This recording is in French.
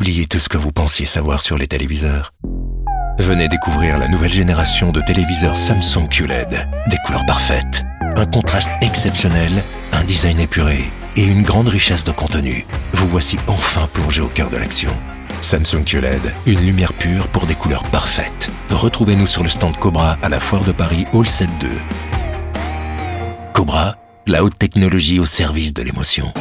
Oubliez tout ce que vous pensiez savoir sur les téléviseurs. Venez découvrir la nouvelle génération de téléviseurs Samsung QLED. Des couleurs parfaites, un contraste exceptionnel, un design épuré et une grande richesse de contenu. Vous voici enfin plongé au cœur de l'action. Samsung QLED, une lumière pure pour des couleurs parfaites. Retrouvez-nous sur le stand Cobra à la foire de Paris Hall 72. Cobra, la haute technologie au service de l'émotion.